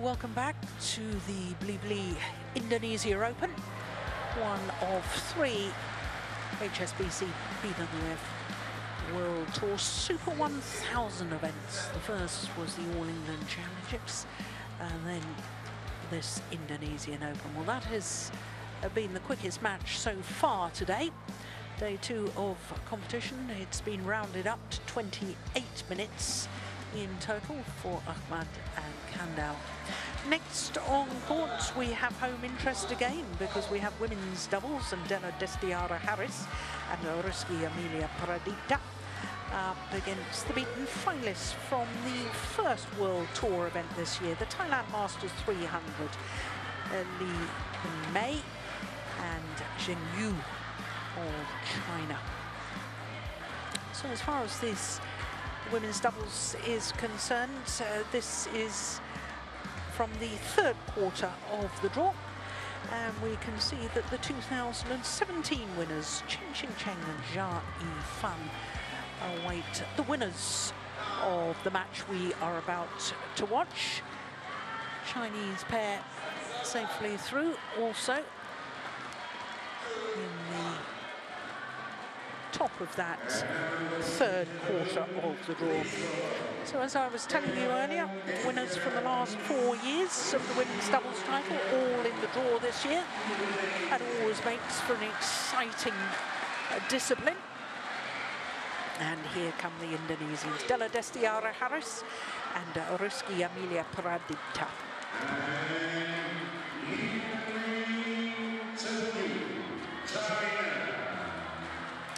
welcome back to the Blibli Indonesia Open, one of three HSBC BWF World Tour Super 1000 events. The first was the All England Championships, and then this Indonesian Open. Well, that has uh, been the quickest match so far today. Day two of competition, it's been rounded up to 28 minutes in total for Ahmad and Kandow. Next on court, we have home interest again because we have women's doubles and Della Destiara Haris and Rizki Amelia Pradipta up against the beaten finalists from the first World Tour event this year, the Thailand Masters 300. Uh, Li Mei and Zheng Yu of China. So as far as this women's doubles is concerned, uh, this is from the third quarter of the draw. And we can see that the 2017 winners, Chen Qingchen and Jia Yifan, await the winners of the match we are about to watch. Chinese pair safely through also top of that third quarter of the draw. So as I was telling you earlier, winners from the last four years of the women's doubles title, all in the draw this year. That always makes for an exciting uh, discipline. And here come the Indonesians, Della Destiara Haris and uh, Rizki Amelia Pradipta.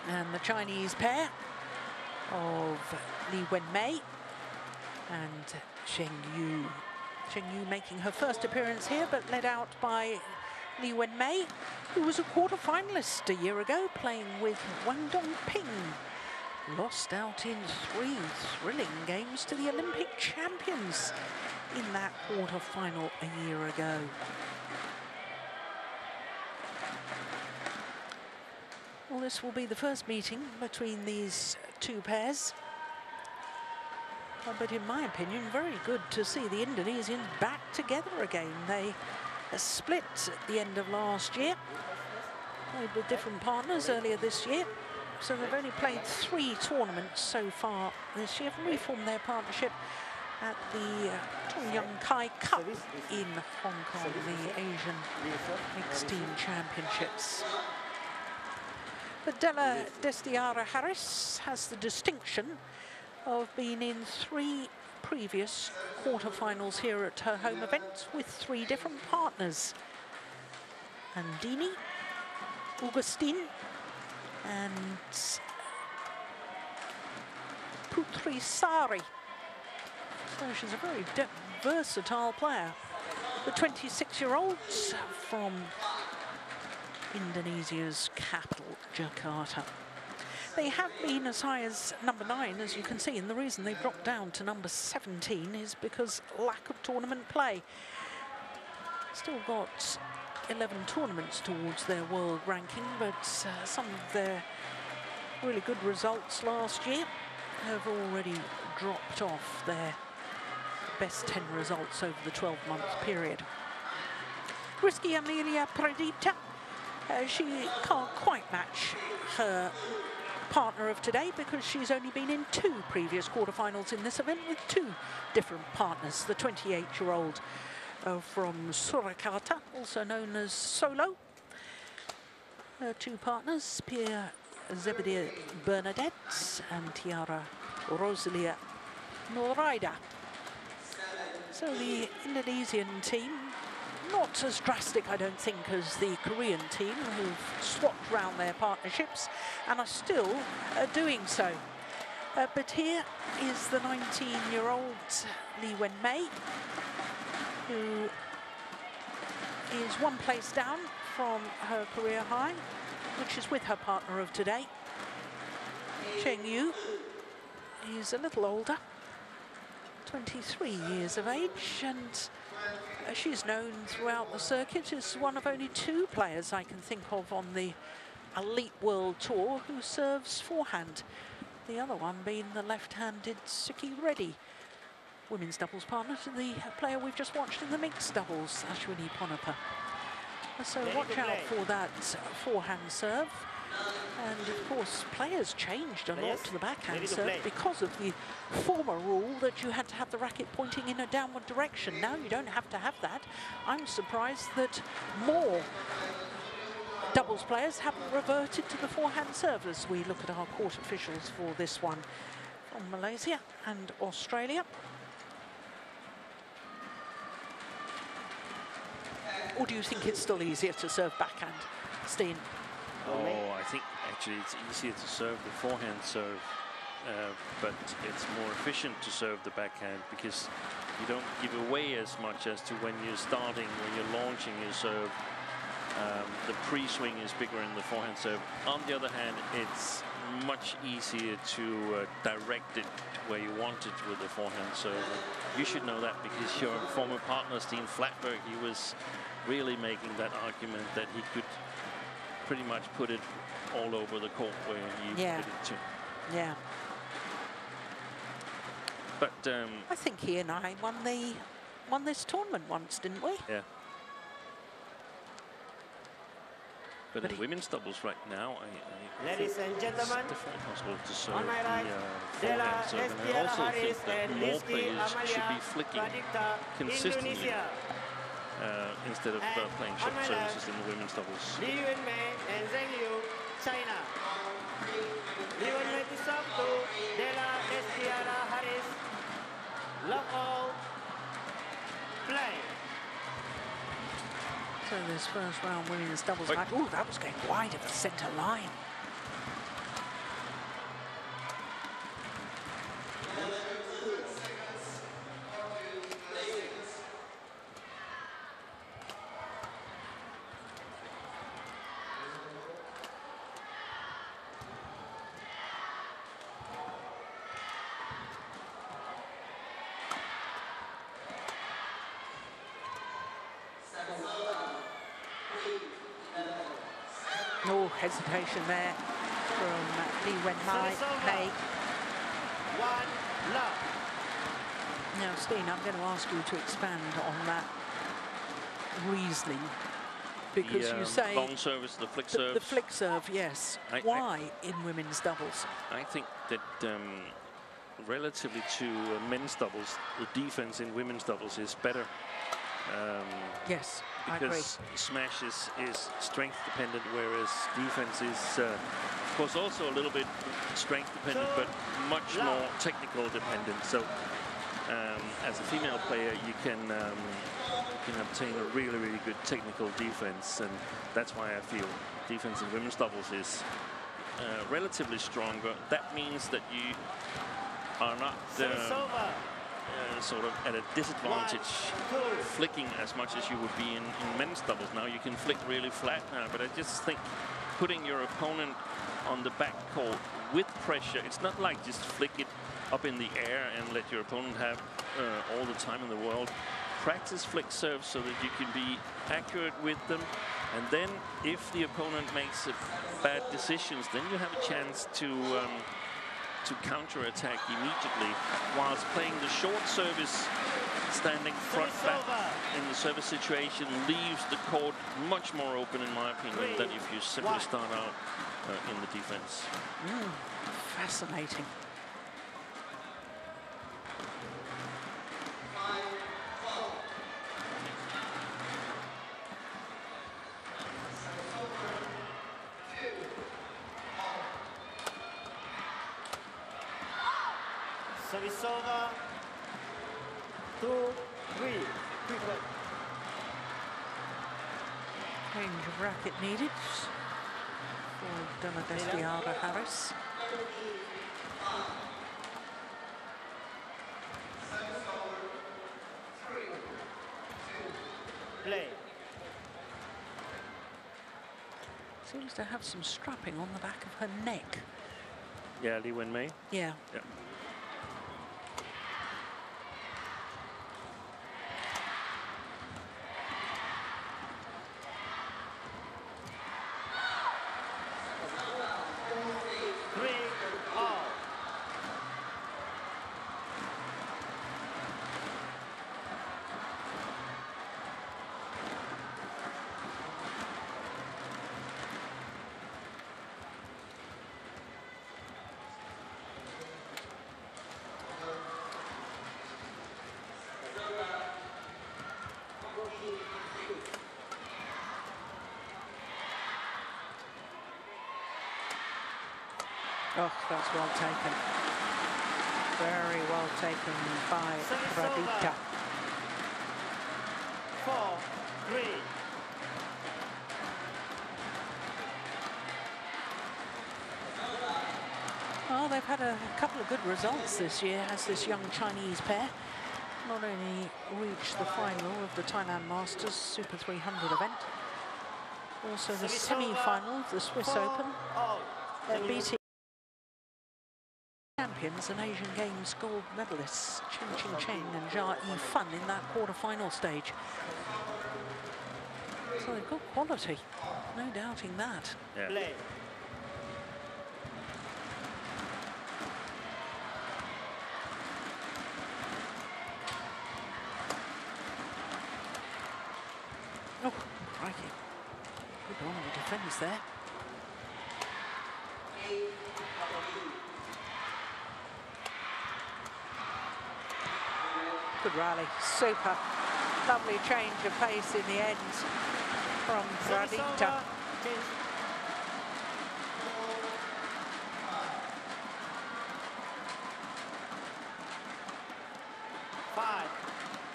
And the Chinese pair of Li Wenmei and Zheng Yu. Zheng Yu making her first appearance here, but led out by Li Wenmei, who was a quarter-finalist a year ago, playing with Wang Dongping. Lost out in three thrilling games to the Olympic champions in that quarter-final a year ago. This will be the first meeting between these two pairs. But in my opinion, very good to see the Indonesians back together again. They split at the end of last year, played with different partners earlier this year. So they've only played three tournaments so far this year, reformed their partnership at the uh, Tong Yun Kai Cup in Hong Kong, the Asian Mixed Team Championships. But Della Destiara Haris has the distinction of being in three previous quarterfinals here at her home event with three different partners. Andini, Augustine, and Putri Sari. So she's a very versatile player. The 26-year-olds from Indonesia's capital, Jakarta. They have been as high as number nine, as you can see, and the reason they've dropped down to number 17 is because lack of tournament play. Still got 11 tournaments towards their world ranking, but uh, some of their really good results last year have already dropped off their best 10 results over the 12-month period. Rizki Amelia Pradipta uh, she can't quite match her partner of today because she's only been in two previous quarterfinals in this event with two different partners. The 28-year-old uh, from Surakarta, also known as Solo. Her two partners, Pia Zebadiah Bernadeth and Tiara Rosalia Nuraidah. So the Indonesian team not as drastic, I don't think, as the Korean team who've swapped round their partnerships and are still uh, doing so. Uh, but here is the 19-year-old Li Wenmei, who is one place down from her career high, which is with her partner of today. Zheng Yu is a little older, 23 years of age, and Uh, she's known throughout the circuit as one of only two players I can think of on the Elite World Tour who serves forehand. The other one being the left-handed Sikki Reddy. women's doubles partner to the player we've just watched in the mixed doubles, Ashwini Ponnappa. Uh, so watch out for that forehand serve. And of course, players changed a lot to the backhand serve because of the former rule that you had to have the racket pointing in a downward direction. Now you don't have to have that. I'm surprised that more doubles players haven't reverted to the forehand serve as we look at our court officials for this one from Malaysia and Australia. Or do you think it's still easier to serve backhand, Steen? Oh, I think actually it's easier to serve the forehand serve, uh, but it's more efficient to serve the backhand because you don't give away as much as to when you're starting, when you're launching your serve. Um, the pre-swing is bigger in the forehand serve. On the other hand, it's much easier to uh, direct it where you want it with the forehand serve. You should know that because your former partner, Steen Fladberg, he was really making that argument that he could pretty much put it all over the court where he yeah. put it to. Yeah. But um, I think he and I won the won this tournament once, didn't we? Yeah. But, But in women's doubles right now, I, I Ladies think and gentlemen, it's definitely possible to serve on my the right, uh, Della forehand serve. And I Estiara also Haris think that more Rizki players should be flicking Pradipta, consistently Indonesia. Uh, instead of uh, playing on short services in the women's doubles. Li Wenmei and Zheng Yu, China. Li Wenmei to serve to Della Estiara Haris. Love all. Play. So this first round women's doubles Wait. match. Oh, that was going wide of the centre line. No hesitation there from Li Wenmei. Service One love. Now, Steen, I'm going to ask you to expand on that reasoning because the, you um, say long service, the flick serve. the flick serve, yes. I- I- Why in women's doubles? I think that um, relatively to uh, men's doubles, the defense in women's doubles is better. Um, Yes, I agree. Because smash is, is strength dependent, whereas defense is, uh, of course, also a little bit strength dependent, but much more technical dependent. So, um, as a female player, you can um, you can obtain a really, really good technical defense, and that's why I feel defense in women's doubles is uh, relatively stronger. That means that you are not uh. Uh, sort of at a disadvantage flicking as much as you would be in, in men's doubles. Now you can flick really flat now, but I just think putting your opponent on the back court with pressure, it's not like just flick it up in the air and let your opponent have uh, all the time in the world. Practice flick serves so that you can be accurate with them. And then if the opponent makes uh, bad decisions, then you have a chance to um, to counter-attack immediately whilst playing the short service standing front back in the service situation leaves the court much more open in my opinion than if you simply start out uh, in the defense. Mm, fascinating. Service over. Two, three. Quick one. Change of racket needed for Della Destiara Haris. Play. Seems to have some strapping on the back of her neck. Yeah, Li Wenmei. Yeah. Yeah. Three, all. Oh, that's well taken. Very well taken by Pradipta. Uh, four, three. Well, they've had a couple of good results this year as this young Chinese pair. Not only reached the final of the Thailand Masters Super 300 event, also the semi-final of the Swiss Open. They're beating champions and Asian Games gold medalists Chen Qingchen and Jia Yifan in that quarter-final stage. So they've got quality, no doubting that. Yeah. Play. Oh, crikey. Good on the defence there. Good rally, super. Lovely change of pace in the end from Service Pradipta. Five.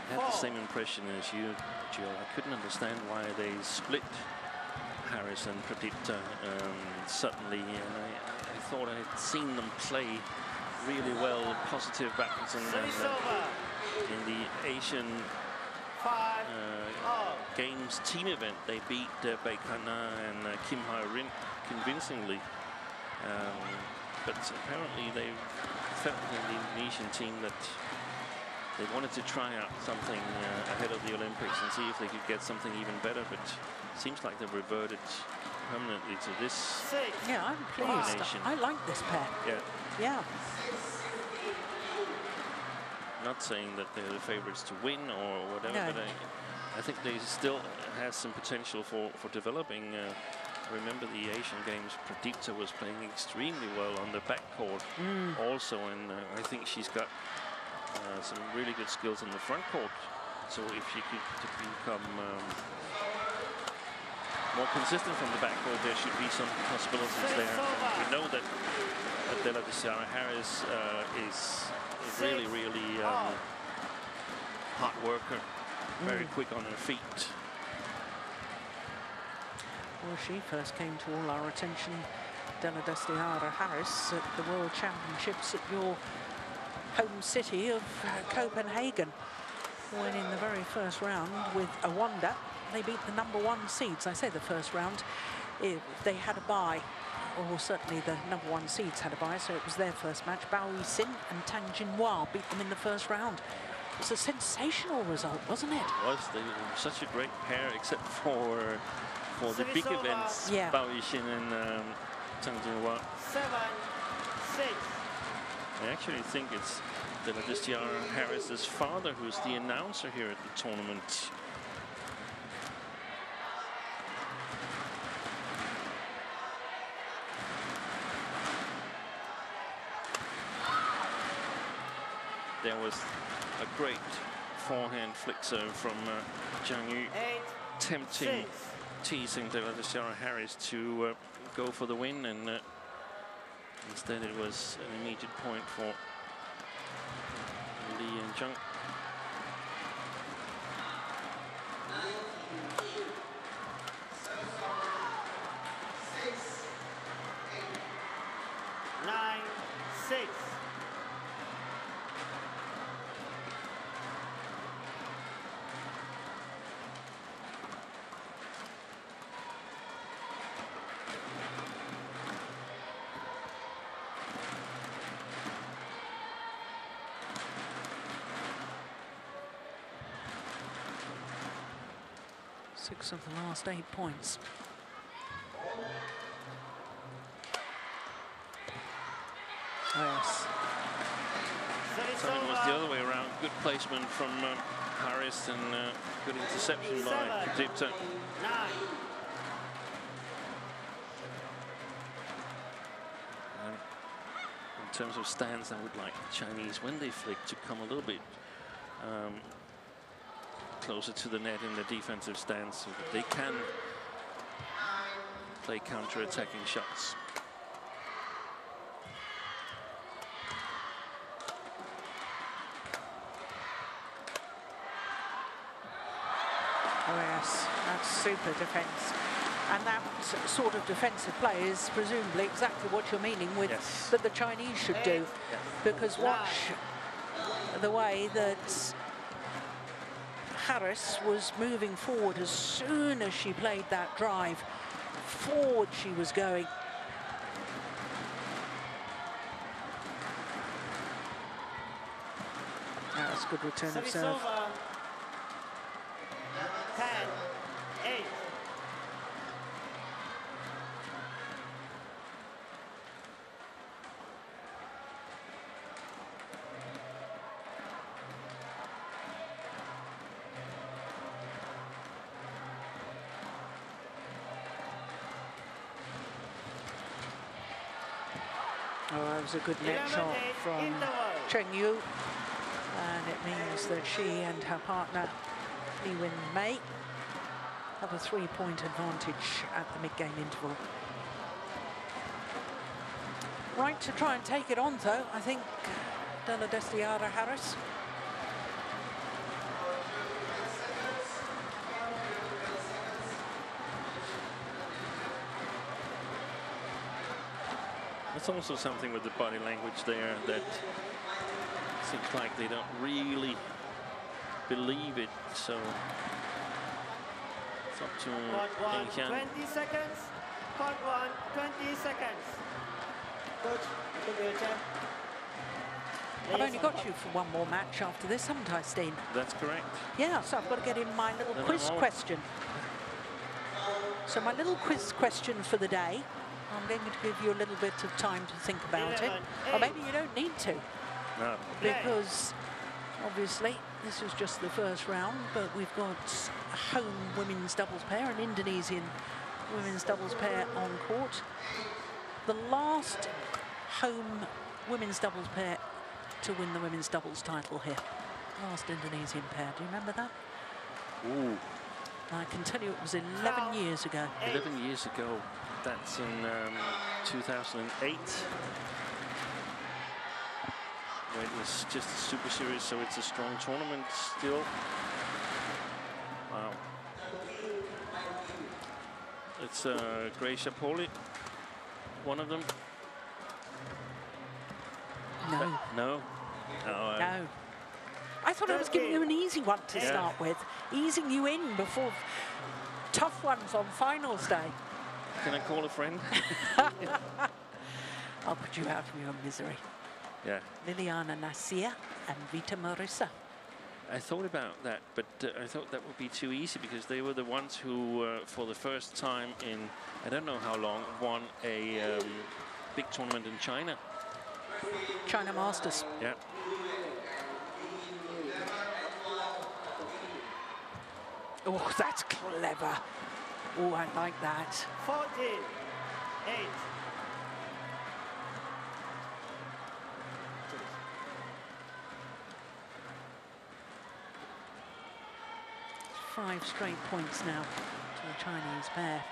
I had the same impression as you, Jill. I couldn't understand why they split Haris and Pradipta um, suddenly, and I, I thought I'd seen them play really well, positive badminton, and, Service uh, over. In the Asian uh. Games team event, they beat uh, Baek Ha-na and uh, Kim Hai Rin convincingly. Um, but apparently they felt in the Indonesian team that they wanted to try out something uh, ahead of the Olympics and see if they could get something even better. But it seems like they've reverted permanently to this. Six. Yeah, I'm pleased. I like this pair. Yeah, Yeah. Not saying that they're the favourites to win or whatever, No. but I, I think they still has some potential for for developing. Uh, remember the Asian Games, Pradipta was playing extremely well on the backcourt also, and uh, I think she's got uh, some really good skills on the front court. So if she could to become um, more consistent from the backcourt, there should be some possibilities there. And we know that Della Destiara Haris uh, is a really, really um, hard worker, very quick on her feet. Well, she first came to all our attention, Della Destiara Haris, at the World Championships at your home city of uh, Copenhagen. When in the very first round with Awanda, they beat the number one seeds. I say the first round, if they had a bye, or certainly the number one seeds had a bye, so it was their first match. Bao Yixin and Tang Jinhua beat them in the first round. It was a sensational result, wasn't it? was they were such a great pair, except for for the big events, Yeah. Bao Yixin and um, Tang Jinhua. Seven. Six. I actually think it's Deladistia Harris's father who's the announcer here at the tournament. There was a great forehand flick serve from uh, Zheng Yu, Eight. tempting, Six. teasing Della Destiara Haris to uh, go for the win, and uh, instead it was an immediate point for Li and Zheng. Six of the last eight points. Yes. Service So it was the other way around. Good placement from uh, Haris and uh, good interception by Seven. Pradipta. Nine. In terms of stands, I would like the Chinese, when they flick, to come a little bit um, closer to the net in the defensive stance so that they can play counter-attacking shots. Oh yes, that's super defence. And that sort of defensive play is presumably exactly what you're meaning with Yes. that the Chinese should do. Yes. Because watch the way that Haris was moving forward as soon as she played that drive. Forward she was going. That's a good return of Service was a good net shot from. Zheng Yu. And it means that she and her partner, Li Win Mei, have a three-point advantage at the mid-game interval. Right to try and take it on, though, I think, Della Destiara Haris. There's also something with the body language there that seems like they don't really believe it. So it's up to Court 1, 20 seconds. Court 1, 20 seconds. Coach, you can be. I've only got you for one more match after this, haven't I, Steen? That's correct. Yeah, so I've got to get in my little Then quiz I'm question. So my little quiz question for the day, I'm going to give you a little bit of time to think about it. 11, Or maybe you don't need to, No, because obviously this is just the first round, but we've got a home women's doubles pair, an Indonesian women's doubles pair on court. The last home women's doubles pair to win the women's doubles title here. Last Indonesian pair, do you remember that? ooh, I can tell you it was 11 years ago. 11 years ago. That's in um, 2008. Where it was just a super series, so it's a strong tournament still. Wow. It's uh, Greysia Polii, one of them. No, No. No. uh, no. I thought I was giving you an easy one to Yeah. start with, easing you in before tough ones on finals day. Can I call a friend? I'll put you out of your misery. yeah. Liliyana Natsir and Vita Marissa. I thought about that, but uh, I thought that would be too easy because they were the ones who, uh, for the first time in I don't know how long, won a um, big tournament in China. China Masters. Yeah. Oh, that's clever. Oh, I like that. 14, 8. Five straight points now to the Chinese pair.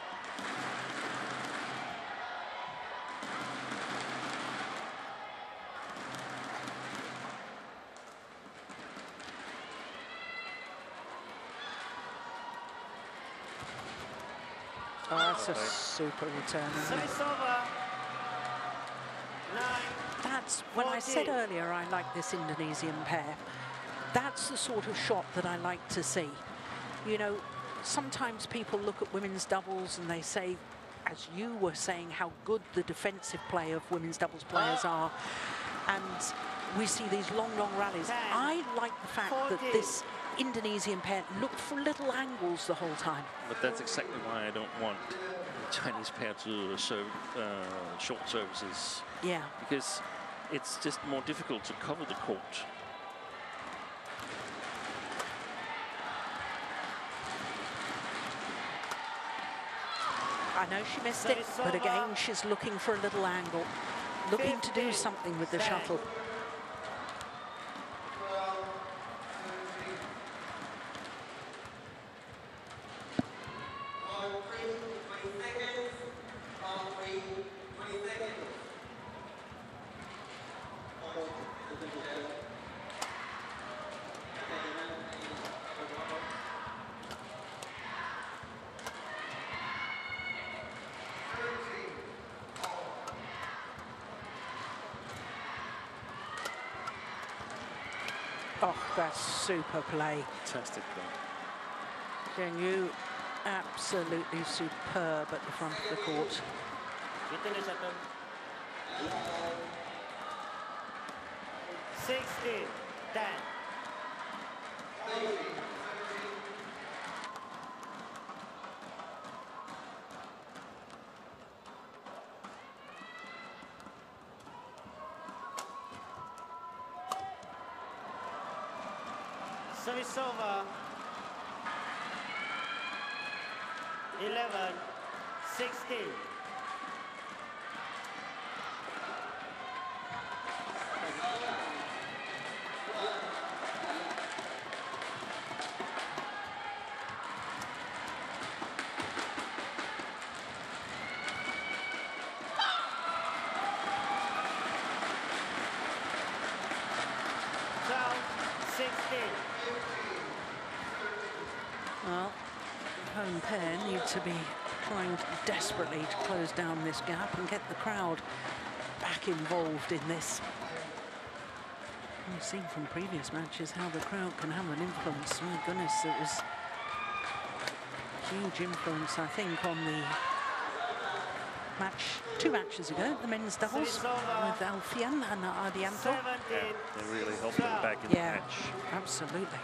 Oh, that's a Okay. super return, isn't it? Service over. 9, That's when I said earlier I like this Indonesian pair. That's the sort of shot that I like to see. You know, sometimes people look at women's doubles and they say, as you were saying, how good the defensive play of women's doubles oh. players are. And we see these long, long rallies. Ten, I like the fact that this Indonesian pair looked for little angles the whole time. But that's exactly why I don't want the Chinese pair to serve uh, short services Yeah. because it's just more difficult to cover the court. I know she missed it, but again, she's looking for a little angle, looking to do something with the shuttle. Oh, that's super play. Fantastic play. Zheng Yu, absolutely superb at the front of the court. Return the shuttle. 16, 10. Service over. 11, 16. Twelve, 16. Well, home pair need to be trying desperately to close down this gap and get the crowd back involved in this. We've seen from previous matches how the crowd can have an influence. My goodness, it was huge influence, I think, on the match two matches ago, the men's doubles with Alfian and Ardianto. 17. They really helped them back in Yeah, the match. absolutely.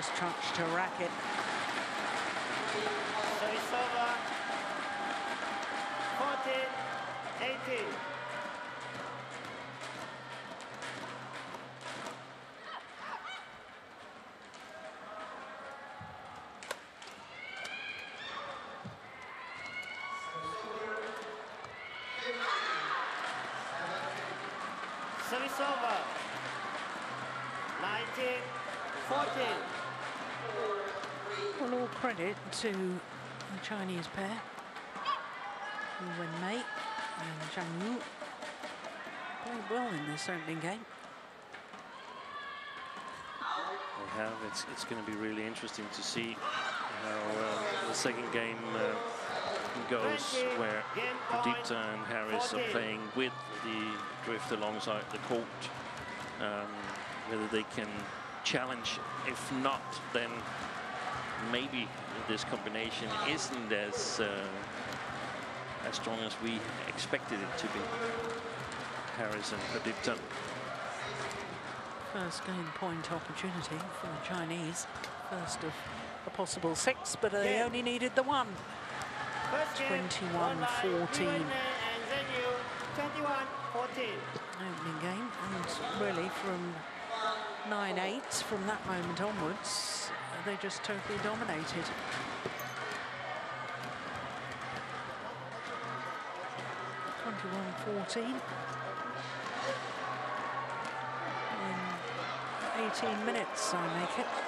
Just touched her racket. Service 14, 18. Service over. 19, 14. All credit to the Chinese pair, Wu Wenmei and Zheng Yu. Played well in this opening game. They have. It's it's going to be really interesting to see how uh, the second game uh, goes, where Pradipta and Haris are playing with the drift alongside the court. Um, whether they can challenge. If not, then maybe this combination isn't as uh, as strong as we expected it to be. Haris and Pradipta. First game point opportunity for the Chinese. First of a possible six, but they Yeah. only needed the one. First game, 21, won by 14. Liu Wenmei and Zheng Yu, 21, 14. opening game and really from 9-8 from that moment onwards they just totally dominated. Twenty-one fourteen. In 18 minutes, I make it.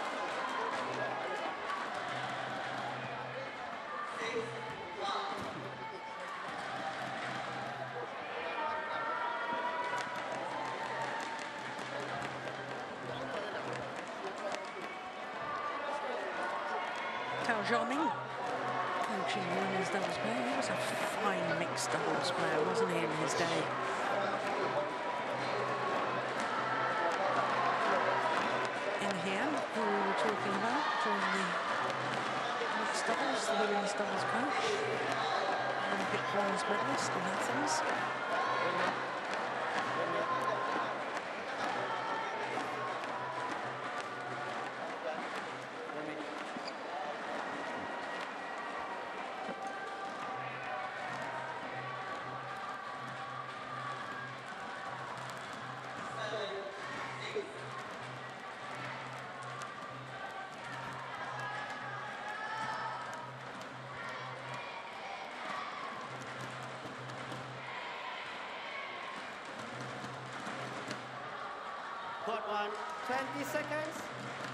Court one, 20 seconds.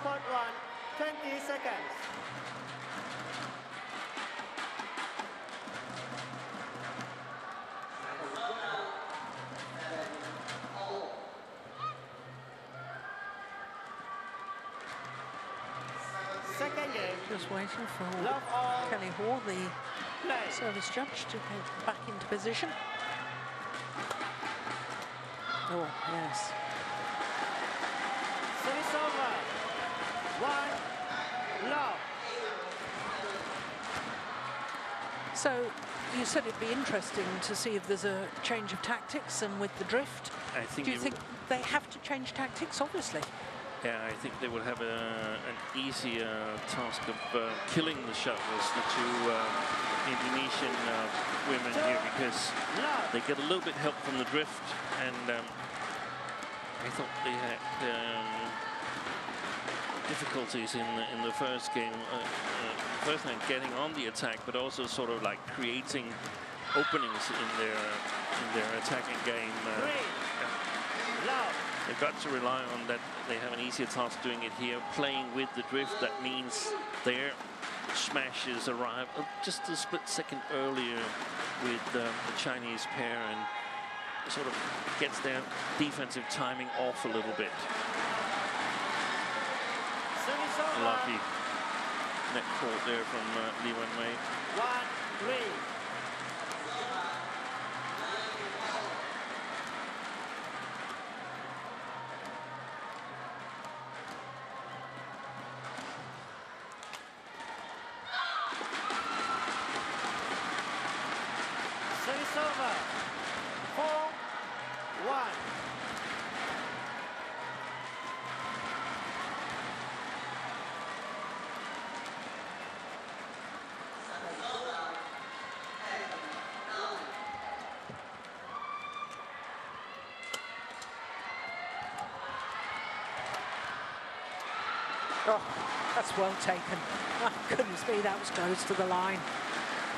Court one, 20 seconds. Second game, Just waiting for Kelly Hoare, the play. service judge, to get back into position. Oh, yes. Service over. One, love. So you said it'd be interesting to see if there's a change of tactics and with the drift. I think Do you think they have to change tactics? Obviously. Yeah, I think they will have a, an easier task of uh, killing the shovels, the two um, Indonesian uh, women here, because they get a little bit help from the drift, and um, I thought they had um, difficulties in the, in the first game, uh, uh, first time getting on the attack, but also sort of like creating openings in their in their attacking game. Uh. They've got to rely on that they have an easier task doing it here, playing with the drift. That means their smashes arrive uh, just a split second earlier with um, the Chinese pair and sort of gets their defensive timing off a little bit. Lucky net court there from uh, Lee Wen Wei. One, three. Service over. Four, one. Oh, that's well taken. Oh, goodness me, that was close to the line.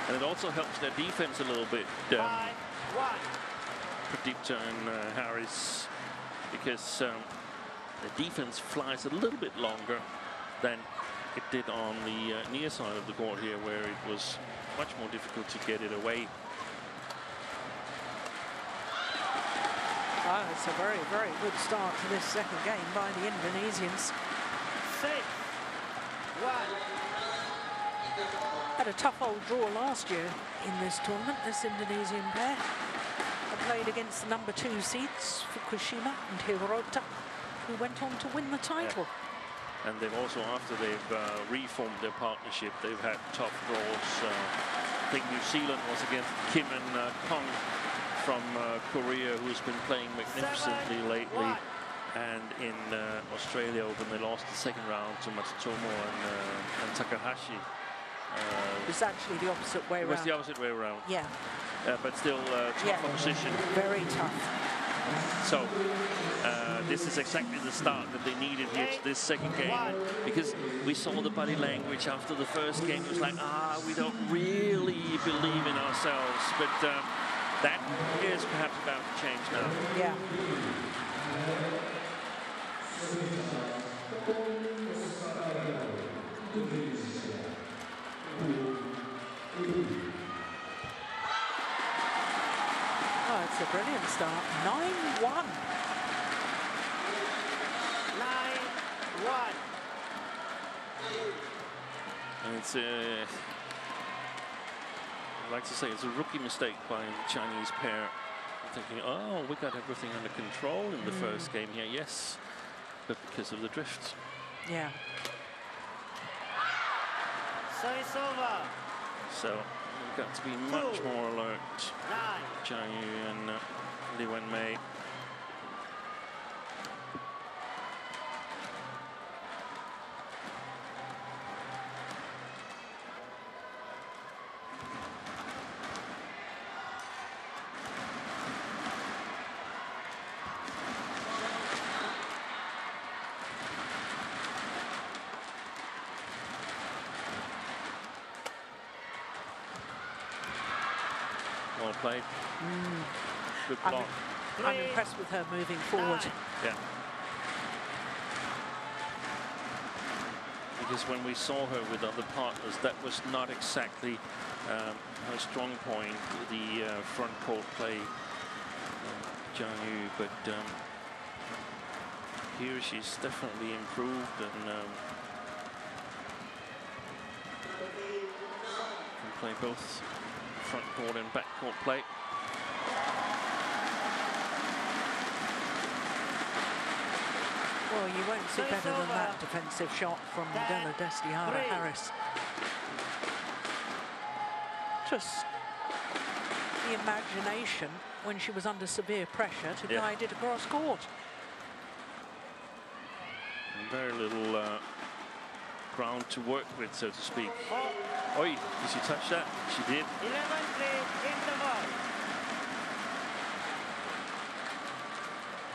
And it also helps their defense a little bit. Um, Five, one. Pradipta and uh, Haris because um, the defense flies a little bit longer than it did on the uh, near side of the court here where it was much more difficult to get it away. Oh, it's a very, very good start to this second game by the Indonesians. Six, one. Had a tough old draw last year in this tournament, this Indonesian pair. They played against the number two seeds, Fukushima and Hirota, who went on to win the title. And they've also, after they've uh, reformed their partnership, they've had tough draws. Uh, I think New Zealand was against Kim and uh, Kong from uh, Korea, who's been playing magnificently Seven, lately. one. And in uh, Australia Open, they lost the second round to Matsutomo and, uh, and Takahashi. Uh, It was actually the opposite way it was the opposite way around, Yeah, uh, but still uh, tough Yeah. opposition. very tough. So uh, this is exactly the start that they needed here to this second game because we saw the body language after the first game. It was like, ah, we don't really believe in ourselves, but um, that is perhaps about to change now. Yeah. Brilliant start. 9-1. Nine, one. And it's uh, a, I'd like to say it's a rookie mistake by the Chinese pair. Thinking, oh, we got everything under control in the first mm. game here. Yes, but because of the drift. Yeah. Service over. So we've got to be much more alert. Zheng Yu and uh, Li Wenmei. Played. Good I'm. I'm impressed with her moving forward. Yeah. Because when we saw her with other partners, that was not exactly um, her strong point, the uh, front court play, uh, Zheng Yu. But um, here she's definitely improved and um, can play both front court and back court play. Well, you won't see So better than over. that defensive shot from Ten, Della Destiara three. Haris. Just the imagination when she was under severe pressure to Yeah. guide it across court. Very little uh, ground to work with, so to speak. Four. Oi, did she touch that? She did. 11 play interval.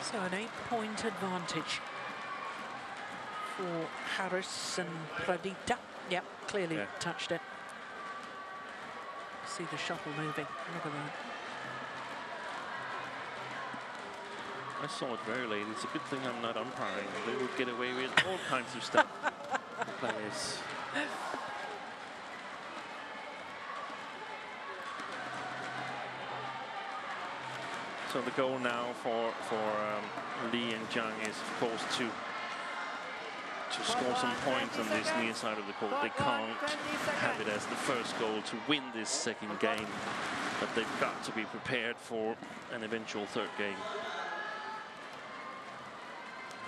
So an eight-point advantage for Haris and Pradipta. Yep, clearly Yeah. touched it. See the shuttle moving. Look at that. I saw it very late. It's a good thing I'm not umpiring. They would get away with all kinds of stuff. Players. So the goal now for for um, Li and Zheng is, of course, to to score some points on this near side of the court. They can't have it as the first goal to win this second game, but they've got to be prepared for an eventual third game.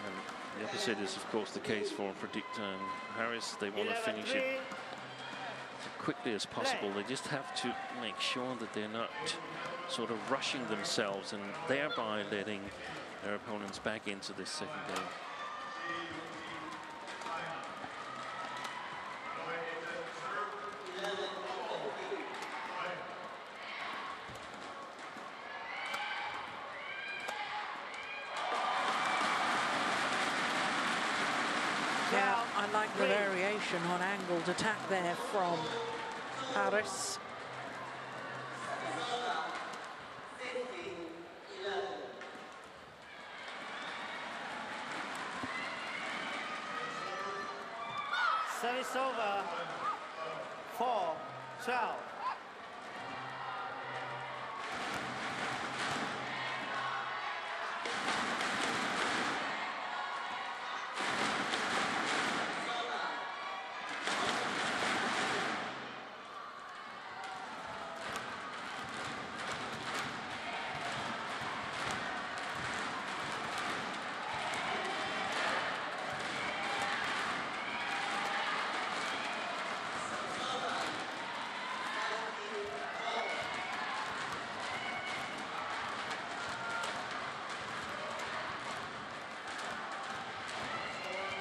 And the opposite is, of course, the case for Pradipta and Haris. They want to finish it quickly as possible. They just have to make sure that they're not sort of rushing themselves and thereby letting their opponents back into this second game. I like the variation on angled attack there from Haris.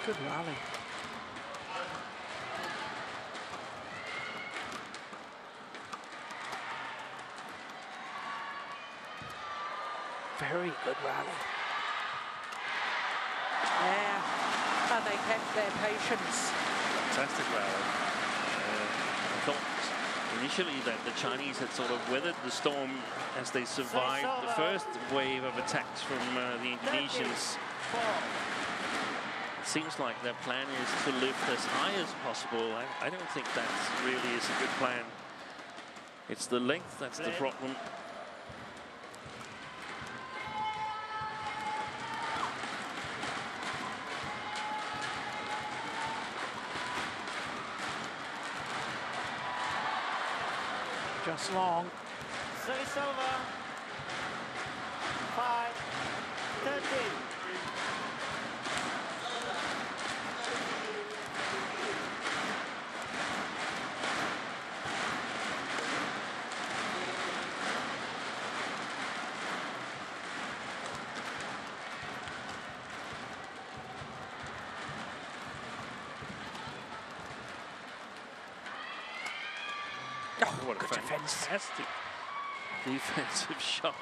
Good rally. Very good rally. Yeah, and they kept their patience. Fantastic rally. Uh, I thought initially that the Chinese had sort of weathered the storm as they survived so the first wave of attacks from uh, the Indonesians. 30, seems like their plan is to lift as high as possible. I, I don't think that really is a good plan. It's the length that's the problem. Just long. Service over. What a Good defence. fantastic defensive shot.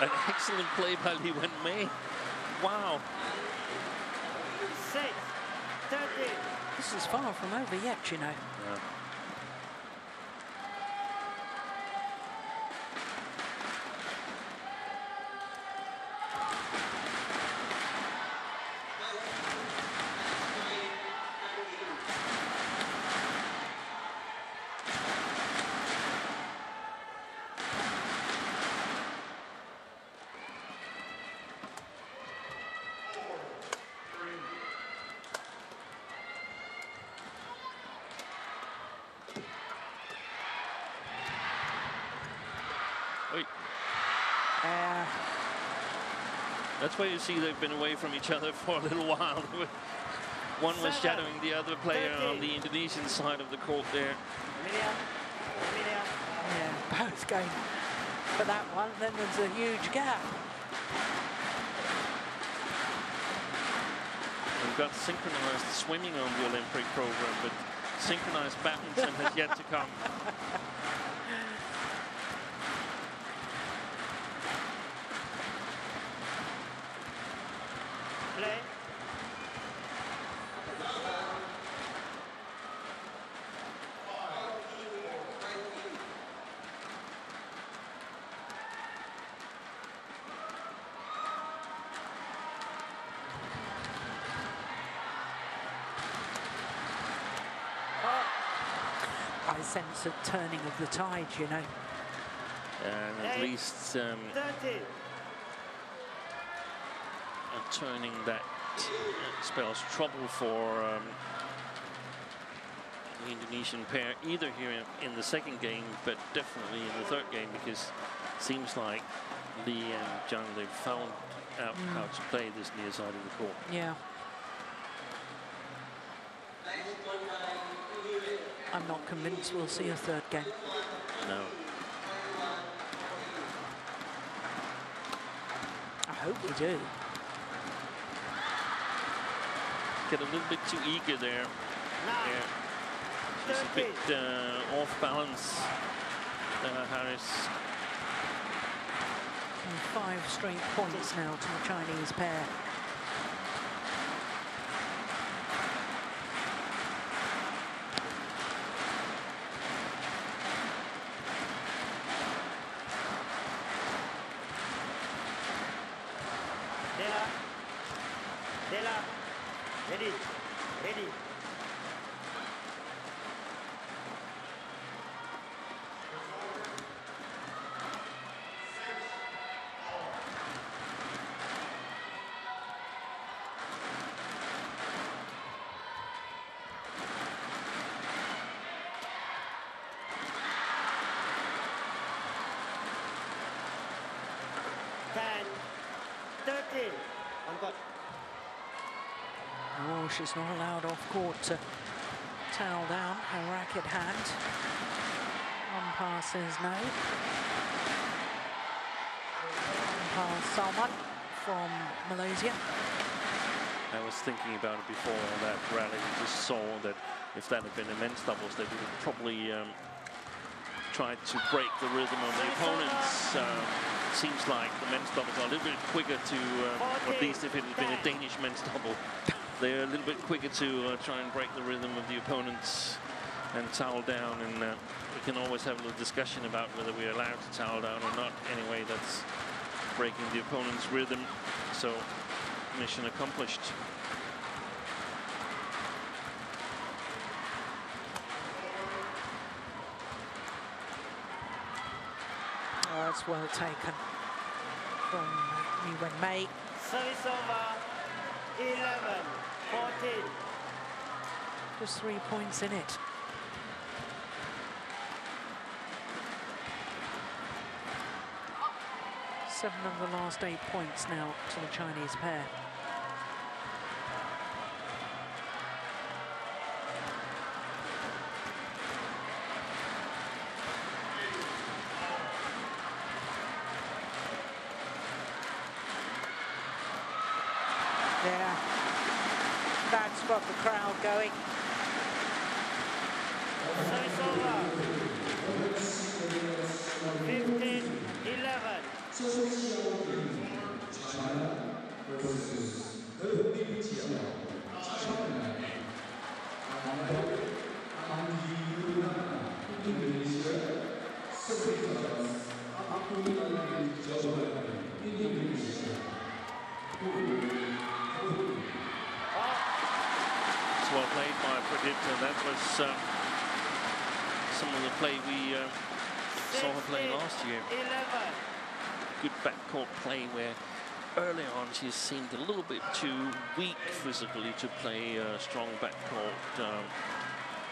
An excellent play by Li Wen Mei. Wow. Six, 13. This is far from over yet, you know. Yeah. Wait, Uh, that's why you see they've been away from each other for a little while. One was Seven. shadowing the other player on the Indonesian side of the court there. Miriam, Miriam. yeah, both going for that one. Then there's a huge gap. We've got synchronized swimming on the Olympic program, but synchronized badminton has yet to come. Play. I sense a turning of the tide, you know. And at Eight. least um, a turning that uh, spells trouble for um, the Indonesian pair, either here in, in the second game, but definitely in the third game, because it seems like Li and Zheng, they've found out how to play this near side of the court. Yeah. I'm not convinced we'll see a third game. No. I hope we do. Get a little bit too eager there. Nine, Yeah. She's a bit uh, off balance, uh, Haris. And five straight points now to the Chinese pair. Della. Della. Ready. Ready. Ten. Thirteen. On court. Oh, she's not allowed off court to towel down her racket hand. Umpire says no. Umpire Salman from Malaysia. I was thinking about it before that rally. We just saw that if that had been a men's doubles, they would have probably um, tried to break the rhythm of the opponents. Um, it seems like the men's doubles are a little bit quicker to, um, or at least if it had been a Danish men's double, they're a little bit quicker to uh, try and break the rhythm of the opponents and towel down. And uh, we can always have a little discussion about whether we're allowed to towel down or not. Anyway, that's breaking the opponent's rhythm. So mission accomplished. Oh, that's well taken from Li Wen Mei. Service over. 11. 14. Just three points in it. Seven of the last eight points now to the Chinese pair. The crowd going. It's well played by Pradipta. That was um, some of the play we uh, saw her play 16, last year. 11. Good backcourt play where early on she seemed a little bit too weak physically to play uh, strong backcourt um,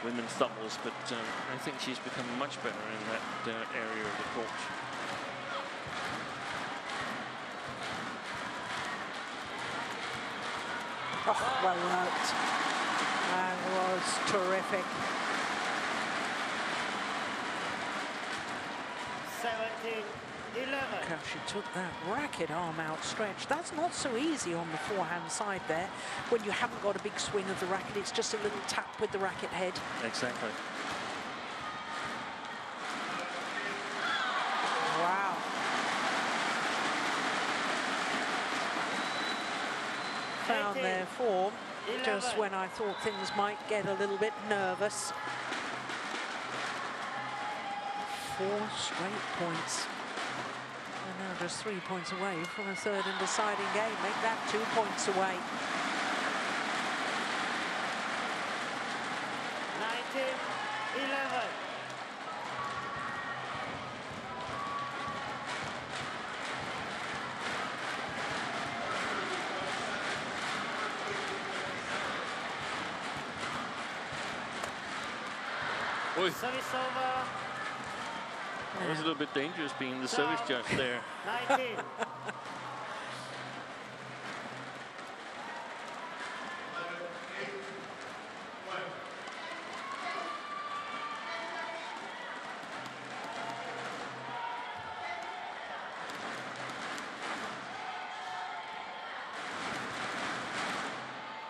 women's doubles, but um, I think she's become much better in that uh, area of the court. Oh, well worked. That was terrific. 17, 11. Look how she took that racket arm outstretched. That's not so easy on the forehand side there. When you haven't got a big swing of the racket, it's just a little tap with the racket head. Exactly. Wow. Found their form just when I thought things might get a little bit nervous. Four straight points. And now just three points away from a third and deciding game. Make that two points away. 19, 11. Oi, Service over. that was a little bit dangerous being the service judge there. 19.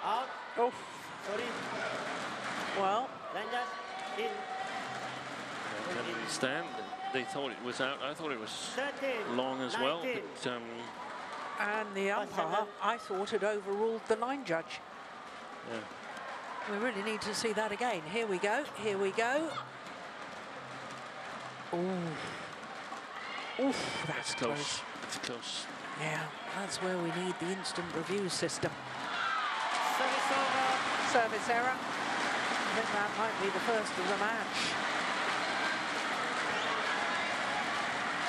Out. Oh, Sorry. well, Lanjas. In. I don't understand. They thought it was out. I thought it was 13. long as well. 19. But, um, and the umpire, I thought, had overruled the line judge. yeah. We really need to see that again. Here we go. Here we go. Ooh. Oof, that's It's close. That's close. Yeah, that's where we need the instant review system. Service over. Service error. I think that might be the first of the match.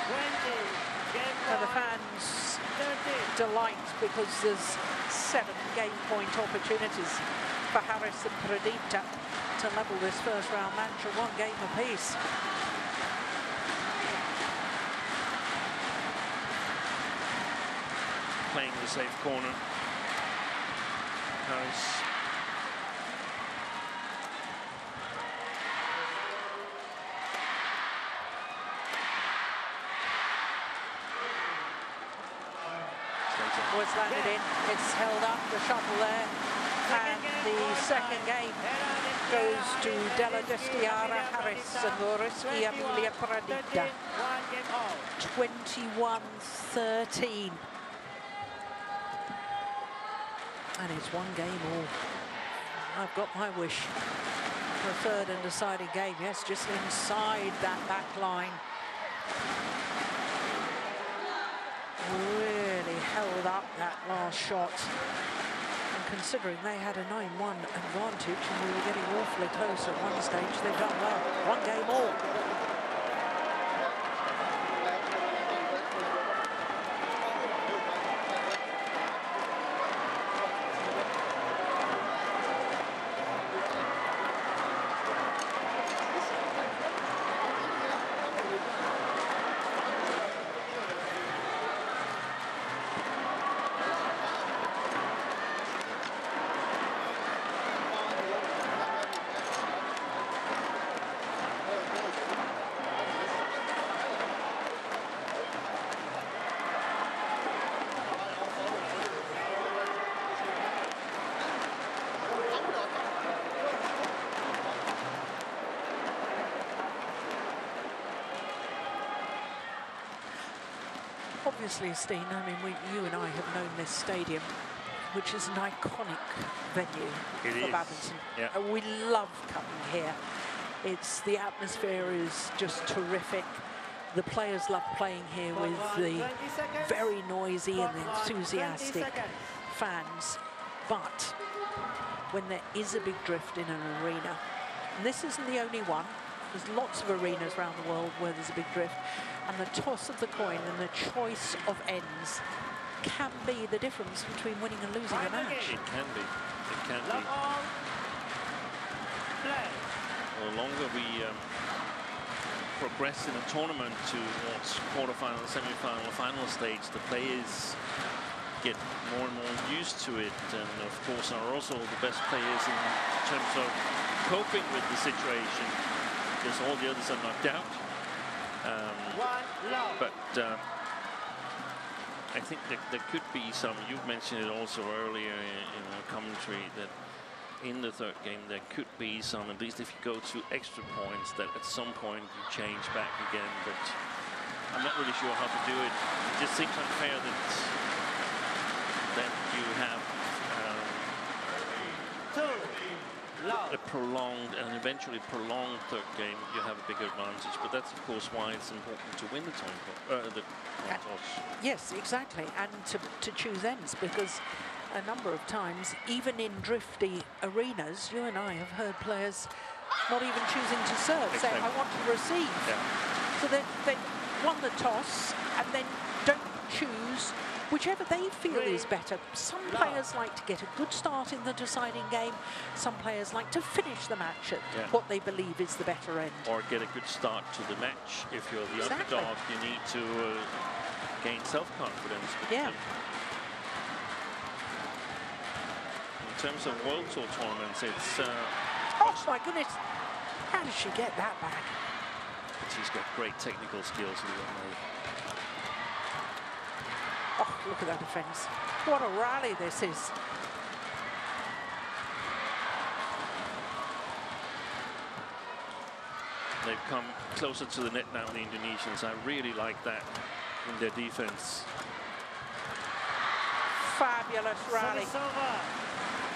20. Game For the fans' 13. delight because there's seven game point opportunities for Haris and Pradipta to level this first round match at one game apiece. Playing the safe corner. Haris. Landed in. It's held up, the shuttle there. And the second game goes to Della Destiara Haris and game out. 21-13. And it's one game all. I've got my wish for a third and deciding game. Yes, just inside that back line. Really held up that last shot. And considering they had a 9-1 advantage and we were getting awfully close at one stage, they've done well. One game all. Obviously, Steen, I mean, we, you and I have known this stadium, which is an iconic venue It for is, badminton. yeah. Uh, we love coming here. It's the atmosphere is just terrific. The players love playing here Court with one, the very noisy Court and enthusiastic fans. But when there is a big drift in an arena, and this isn't the only one, there's lots of arenas around the world where there's a big drift, and the toss of the coin and the choice of ends can be the difference between winning and losing a match. It can be. It can Love be. all. Play. The longer we um, progress in a tournament towards quarterfinal, semi-final, final stage, the players get more and more used to it, and of course are also the best players in terms of coping with the situation, because all the others are knocked out. Um, but um, I think that there could be some. You've mentioned it also earlier in, in our commentary that in the third game there could be some. At least if you go to extra points, that at some point you change back again. But I'm not really sure how to do it. It just seems unfair that that you have. Um, Two. Love. A prolonged and eventually prolonged third game, you have a bigger advantage. But that's of course why it's important to win the time uh, the toss. Yes, exactly, and to, to choose ends because a number of times, even in drifty arenas, you and I have heard players not even choosing to serve, saying, I want to receive. Yeah. So they, they won the toss and then don't choose whichever they feel is better. Some players like to get a good start in the deciding game. Some players like to finish the match at Yeah. what they believe is the better end. or get a good start to the match. If you're the Exactly. underdog, you need to uh, gain self-confidence. Yeah. in terms of World Tour tournaments, it's uh, Oh my goodness, how did she get that back? she's got great technical skills. Look at that defence. What a rally this is. They've come closer to the net now, the Indonesians. I really like that in their defense. Fabulous rally.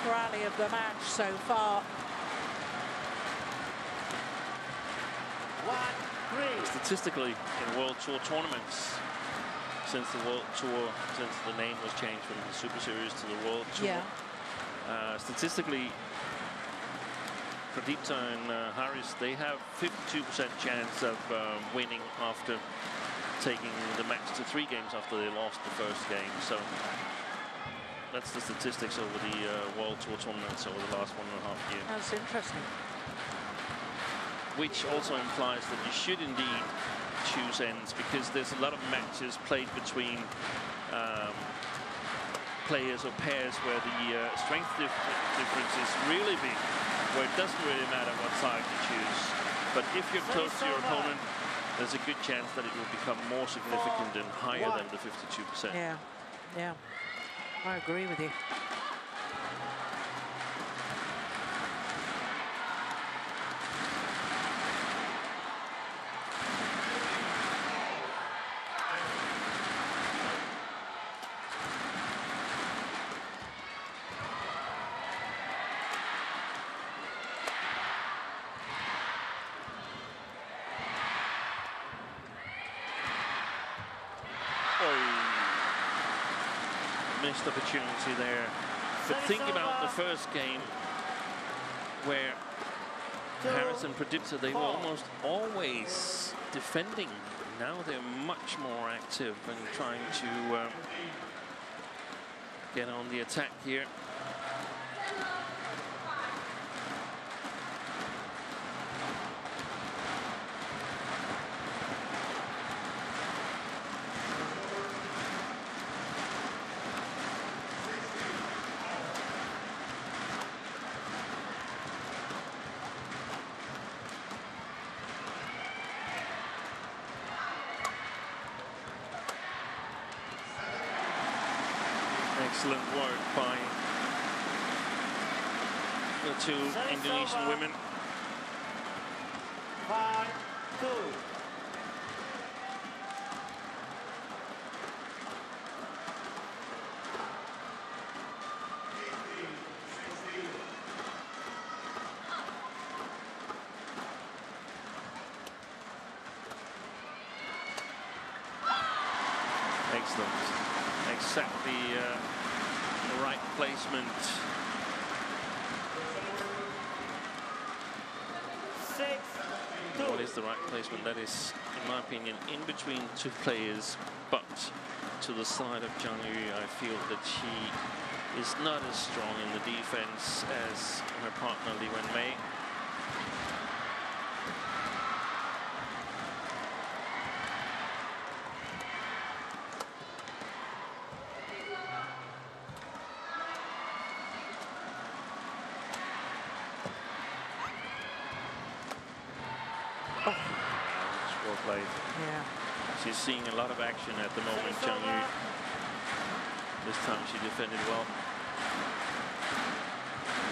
Rally of the match so far. One. Three. Statistically, in World Tour tournaments, since the World Tour, since the name was changed from the Super Series to the World Tour, Yeah. Uh, statistically, Pradipta and uh, Haris, they have 52% chance of um, winning after taking the match to three games after they lost the first game. So that's the statistics over the uh, World Tour tournaments over the last one and a half year, That's interesting. which also implies that you should indeed choose ends because there's a lot of matches played between um, players or pairs where the uh, strength dif difference is really big, where it doesn't really matter what side you choose. But if you're close to your opponent, there's a good chance that it will become more significant and higher than the 52%. Yeah, yeah. I agree with you. Oh, missed opportunity there. But think about the first game where Haris and Pradipta, they were almost always defending. Now they're much more active and trying to um, get on the attack here. Excellent work by the two Over. women. Five. Two. Excellent. Exactly uh, the right placement. Six, two. What is the right placement? That is, in my opinion, in between two players, but to the side of Zheng Yu, I feel that she is not as strong in the defense as her partner Li Wenmei. Oh, It's well played. yeah. She's seeing a lot of at the moment, Zheng Yu. This time she defended well.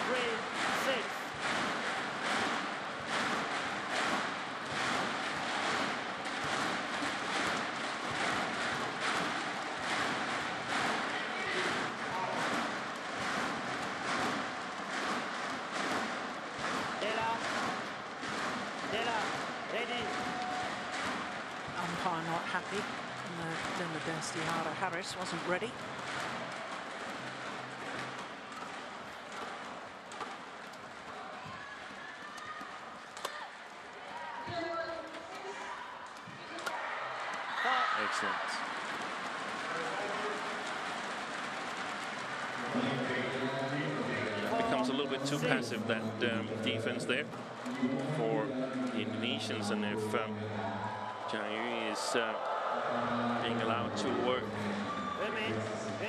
Three, six. Della. Della. Ready. Umpire not happy. And then the Destiara Haris wasn't ready. Excellent. Becomes a little bit too passive, that um, defense there for the Indonesians. And if um, Zheng is uh, Uh, being allowed to work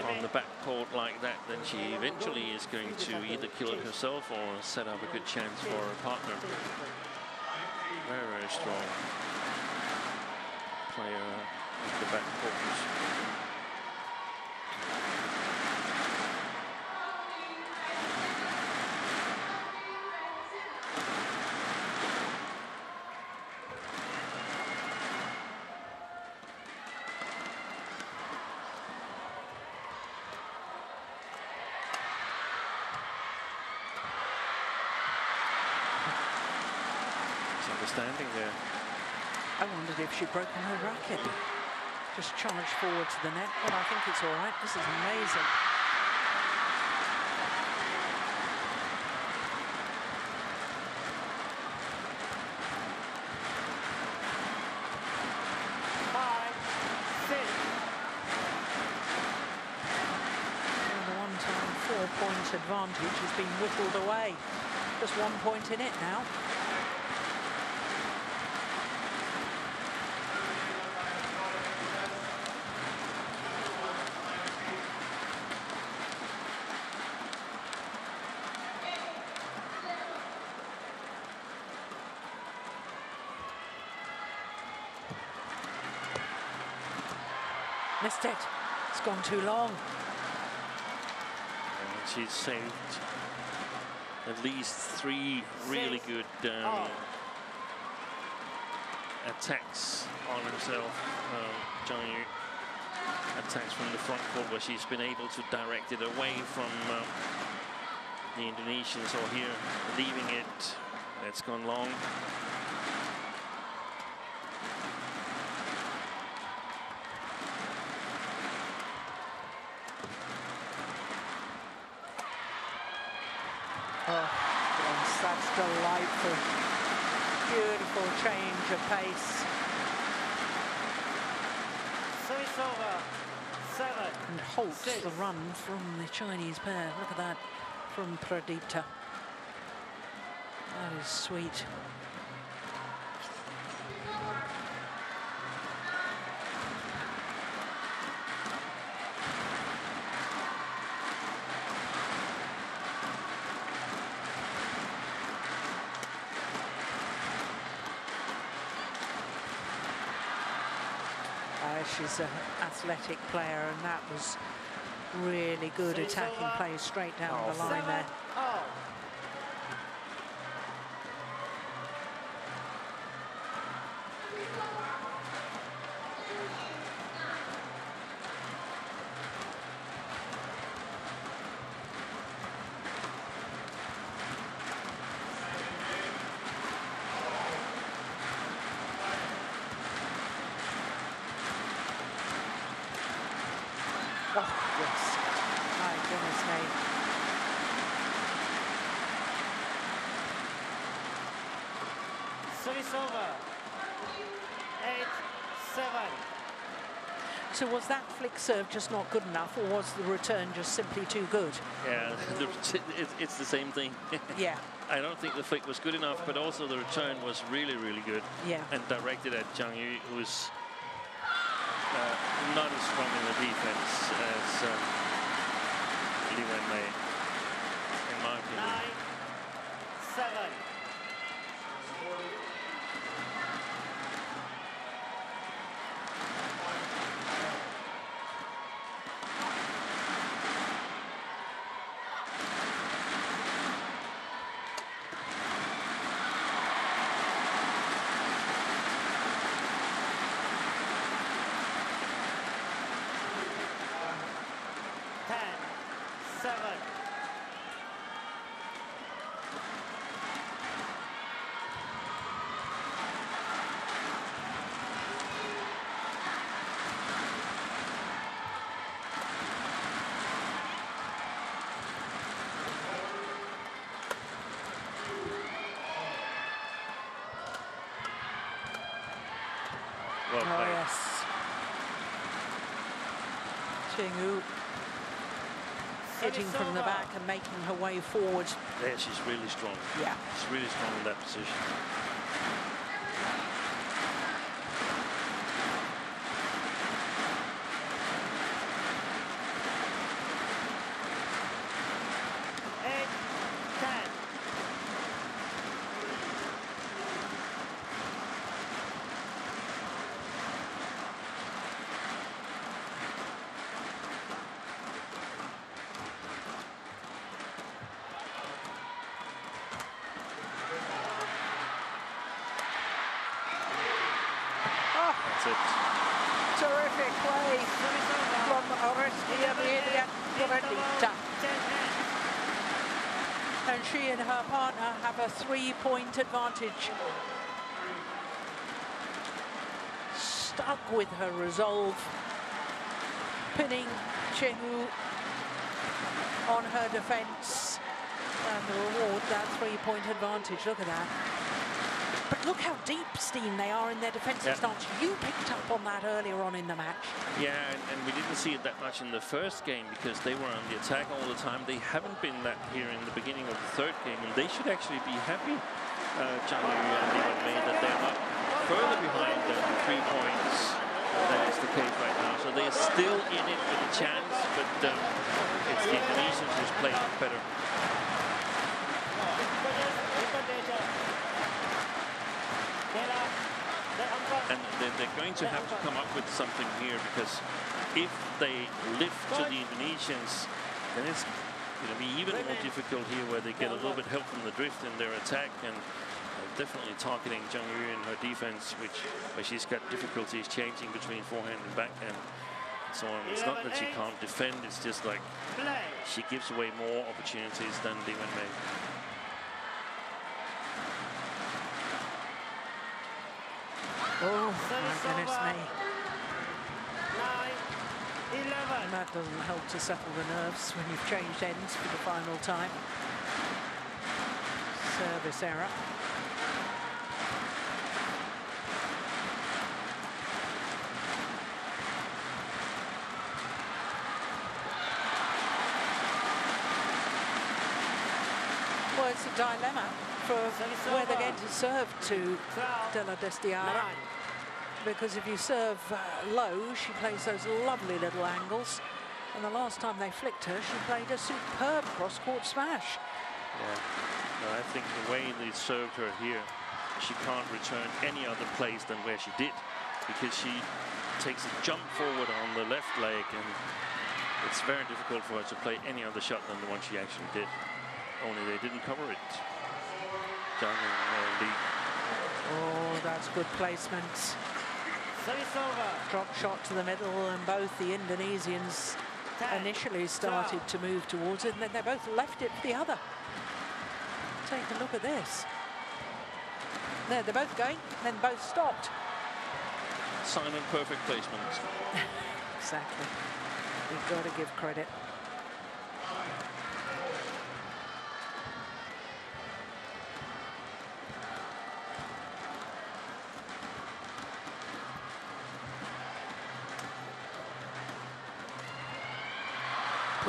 on the back court like that, then she eventually is going to either kill it herself or set up a good chance for her partner. Very, very strong player at the back court. Misunderstanding there. I if she'd broken her racket. Just charged forward to the net, but I think it's all right. This is amazing. Advantage has been whittled away. Just one point in it now. Missed it. It's gone too long. And she's saved at least three really good um, attacks on herself. Um, Zheng Yu. Attacks from the front court where she's been able to direct it away from um, the Indonesians or here leaving it. It's gone long. Oh, yes, that's delightful. Beautiful change of pace. Service over. Seven. And halts Six. the run from the Chinese pair. Look at that from Pradipta. That is sweet. Uh, she's an athletic player, and that was really good attacking over. play straight down Oh, the line there. So was that flick serve just not good enough, or was the return just simply too good? Yeah, the, it's, it's the same thing. Yeah, I don't think the flick was good enough, but also the return was really, really good. Yeah. And directed at Zheng Yu, who's uh, not as strong in the defense as um, Li Wenmei, in my opinion. Nine, seven. Ten, seven. Well oh played. yes. Zheng Yu hitting from the back and making her way forward. Yeah, she's really strong. Yeah. She's really strong in that position. Eight, ten. Oh, That's it. terrific play Service over. from Rizki Amelia Pradipta. Ten men. And she and her partner have a three-point advantage. Stuck with her resolve, pinning Zheng Yu on her defence. And the reward, that three-point advantage. Look at that. But look how deep, Steen, they are in their defensive Yeah. stance. You picked up on that earlier on in the match. Yeah, and, and we didn't see it that much in the first game because they were on the attack all the time. They haven't been that here in the beginning of the third game, and they should actually be happy, uh, Yu and Li Wenmei, that they're not further behind than three points. That is the case right now. So they're still in it with a chance, but um, it's the Indonesians who's playing better. And they're going to have to come up with something here because if they lift to the Indonesians, then it's to be even more difficult here where they get a little bit help from the drift in their attack and uh, definitely targeting Zheng Yu in her defense, which where she's got difficulties changing between forehand and backhand. and So. It's not that she can't defend, it's just like she gives away more opportunities than Li Wenmei. Oh, my goodness me. Nine, eleven. And that doesn't help to settle the nerves when you've changed ends for the final time. Service error. Well, it's a dilemma for where they're going to serve to. Della Destiara. Because if you serve uh, low, she plays those lovely little angles. And the last time they flicked her, she played a superb cross-court smash. Yeah. No, I think the way they served her here, she can't return any other place than where she did because she takes a jump forward on the left leg and it's very difficult for her to play any other shot than the one she actually did. Only they didn't cover it. Zheng and uh, Li. Oh, that's good placement. Service over. Drop shot to the middle, and both the Indonesians Ten. initially started to move towards it, and then they both left it for the other. Take a look at this. There, they're both going, then both stopped. Simon, perfect placement. Exactly. We've got to give credit.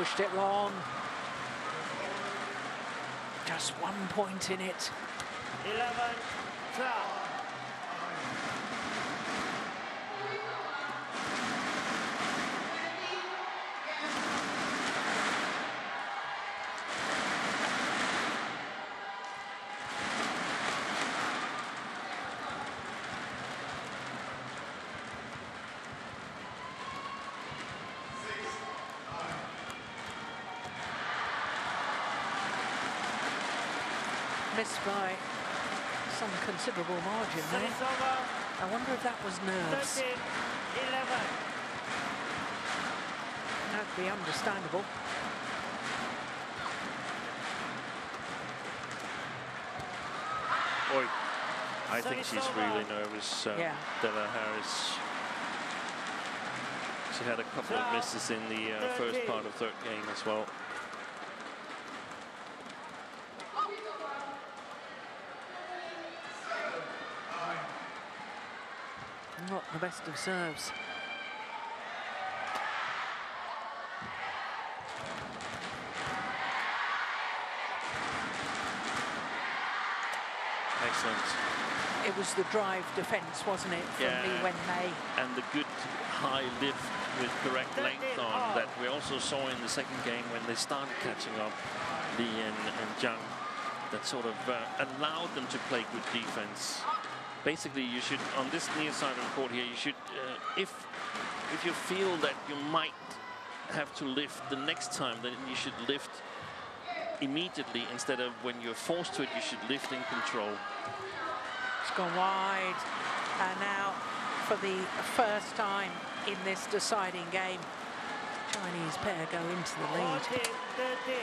Pushed it long. Just one point in it. 11, 12. Missed by some considerable margin there. I wonder if that was nerves. 13, 11. That'd be understandable. Boy, I think she's really nervous, uh, Yeah. Della Haris. She had a couple of misses in the uh, first part of third game as well. Not the best of serves. Excellent. It was the drive defence, wasn't it, from Yeah. Lee Wen Mei? And the good high lift with correct length on all. that we also saw in the second game when they started catching up, Lee and, and Zheng, that sort of uh, allowed them to play good defense. Basically, you should, on this near side of the court here, you should, uh, if, if you feel that you might have to lift the next time, then you should lift immediately instead of when you're forced to it, you should lift in control. It's gone wide. And now, for the first time in this deciding game, Chinese pair go into the lead. 14, 13.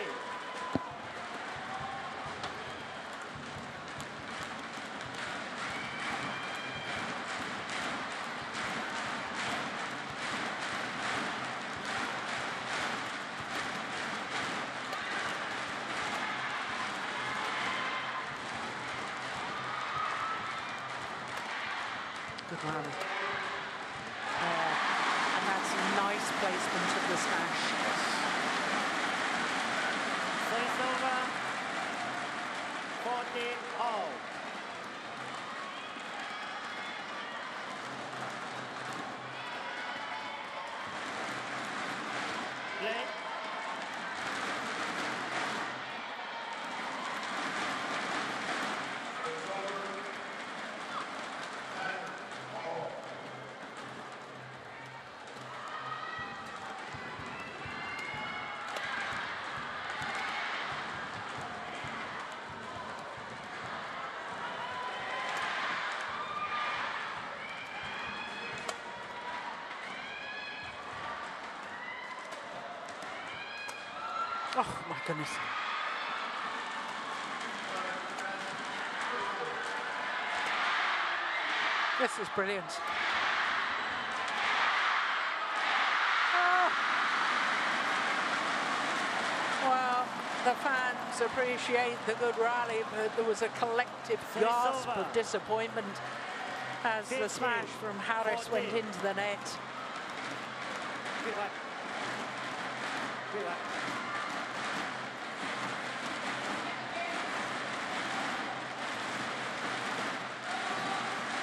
Good rally. Oh, and that's a nice placement of the smash. Service over. 14, all. Play. Oh, my goodness. This is brilliant. Ah. Well, the fans appreciate the good rally, but there was a collective gasp of disappointment as the smash from Haris went into the net. Good one. Good one.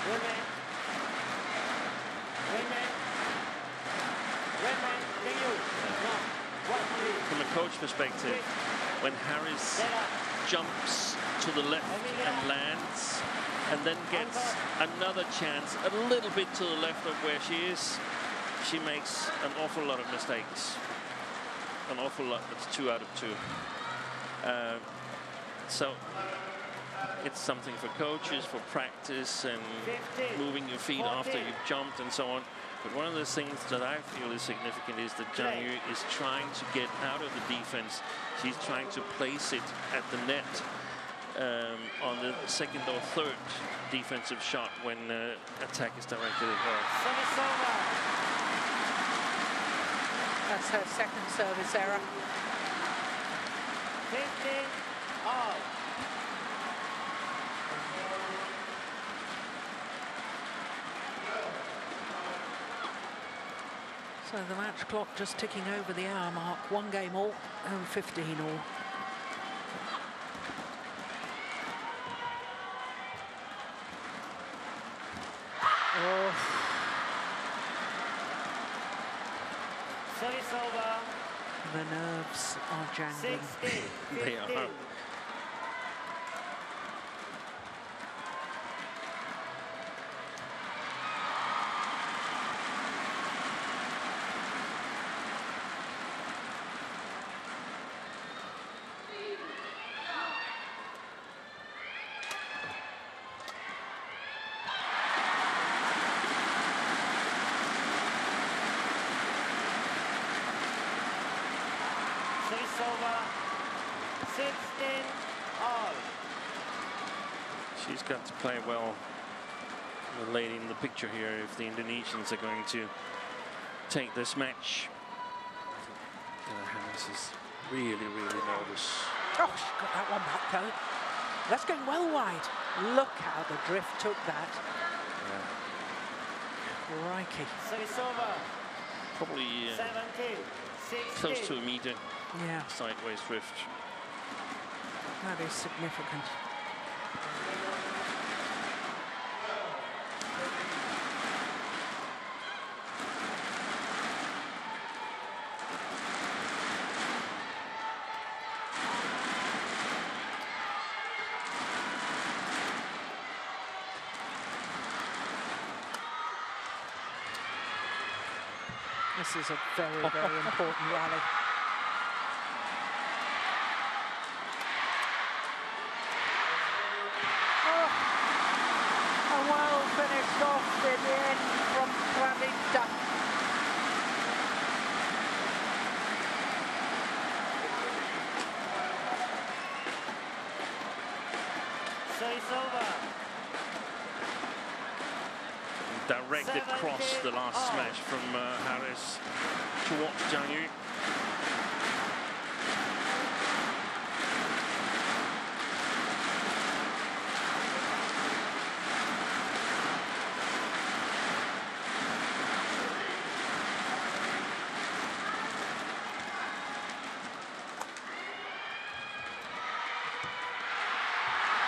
Women. Women. Women. Can you? No. One, three. From a coach perspective, when Haris jumps to the left and lands, and then gets another chance a little bit to the left of where she is, she makes an awful lot of mistakes. An awful lot. That's two out of two. Uh, so it's something for coaches, for practice, and moving your feet after you've jumped and so on. But one of the things that I feel is significant is that Yu is trying to get out of the defense. She's trying to place it at the net um, on the second or third defensive shot when uh, attack is directed at her. That's her second service error. 15, all. So So the match clock just ticking over the hour mark. One game all and 15 all. Oh, Service over. the nerves are jangling. 16, They are. 15. Service over. 16 all. She's got to play well. The lady in the picture here, if the Indonesians are going to take this match. Ella is really, really nervous. Oh, she got that one back though. That's going well wide. Look how the drift took that. Crikey. Service over. Probably uh, 17, 16. close to a meter Yeah, sideways drift. that is significant. This is a very, very important rally. Oh, a well finished off in the end from Pradipta. Service over. Directed cross the last Oh. smash from uh, Haris towards Zheng Yu.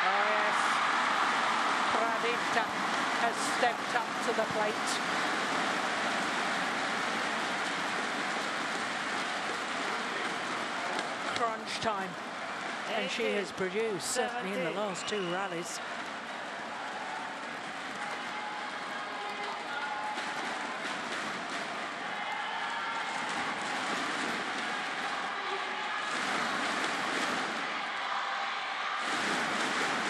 Oh yes, Pradipta has stepped up to the plate. Crunch time. And she has produced, certainly in the last two rallies.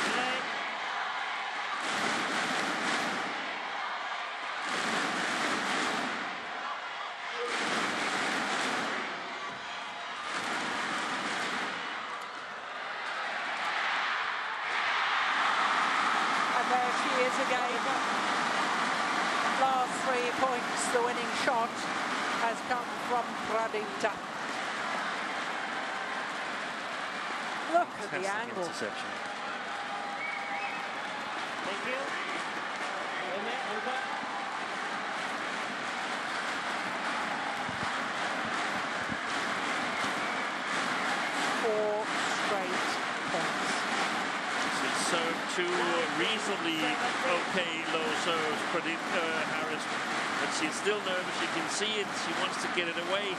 Play. And there she is again. Last three points, the winning shot has come from Pradipta. Look at the Fantastic angle. interception. Thank you. Amen. Over. Four straight points. She's served two reasonably okay low serves, Pradip uh, Haris, but she's still nervous. You can see it. She wants to get it away.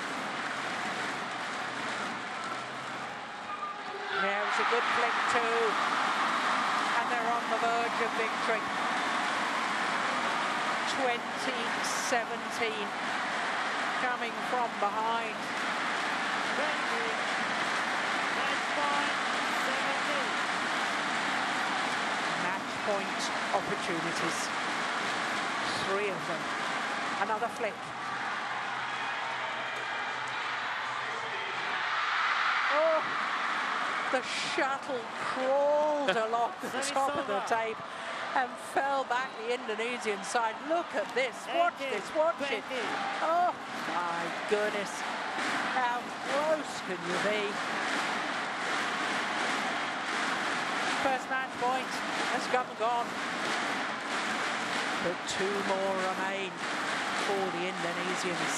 Yeah, it was a good flick too. And they're on the verge of victory. 2017 coming from behind. 20. Match 17. Match point opportunities. Three of them. Another flick. Oh, the shuttle crawled along the top of the tape and fell back the Indonesian side. Look at this. Watch this. Watch it. Oh, my goodness. How close can you be? First match point has come and gone. But two more remain for the Indonesians.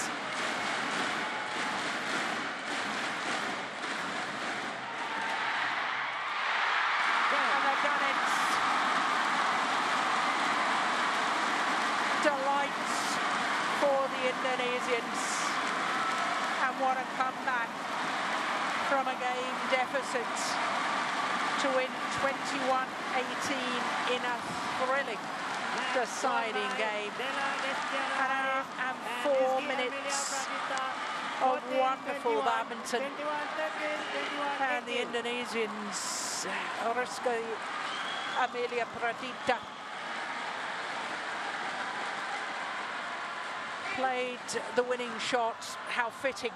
Delights for the Indonesians. And what a comeback from a game deficit to win 21-18 in a thrilling deciding game. An hour and four minutes of wonderful badminton. And the Indonesians, Rizki Amelia Pradipta, played the winning shot. How fitting.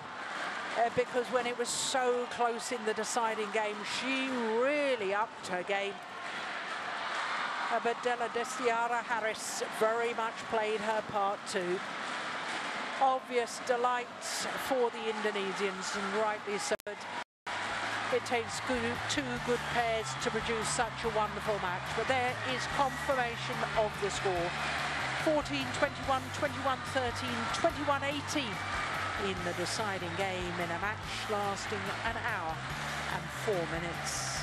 Uh, because when it was so close in the deciding game, she really upped her game. Uh, but Della Destiara Haris very much played her part too. Obvious delight for the Indonesians, and rightly so. It takes two good pairs to produce such a wonderful match, but there is confirmation of the score. 14, 21, 21, 13, 21, 18 in the deciding game in a match lasting an hour and four minutes.